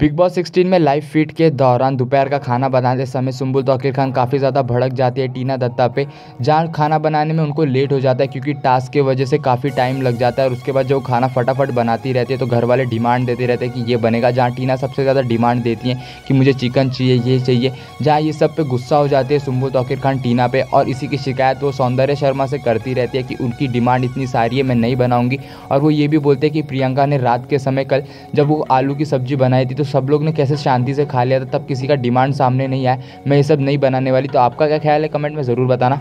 Big Boss sixteen में live feed के दौरान दोपहर का खाना बनाते समय सुम्बुल तौकीर खान काफ़ी ज़्यादा भड़क जाती है टीना दत्ता पे। जहाँ खाना बनाने में उनको लेट हो जाता है क्योंकि टास्क की वजह से काफ़ी टाइम लग जाता है और उसके बाद जो खाना फटाफट बनाती रहती है तो घर वाले डिमांड देते रहते हैं कि ये बनेगा। जहाँ टीना सबसे ज़्यादा डिमांड देती है कि मुझे चिकन चाहिए, ये चाहिए। जहाँ ये सब पे गुस्सा हो जाती है सुम्बुल तौकीर खान टीना पे और इसी की शिकायत वो सौंदर्य शर्मा से करती रहती है कि उनकी डिमांड इतनी सारी है, मैं नहीं बनाऊँगी। और वो ये भी बोलते हैं कि प्रियंका ने रात के समय कल जब वो आलू की सब्ज़ी बनाई थी तो सब लोग ने कैसे शांति से खा लिया था, तब किसी का डिमांड सामने नहीं आया, मैं ये सब नहीं बनाने वाली तो आपका क्या ख्याल है? कमेंट में ज़रूर बताना।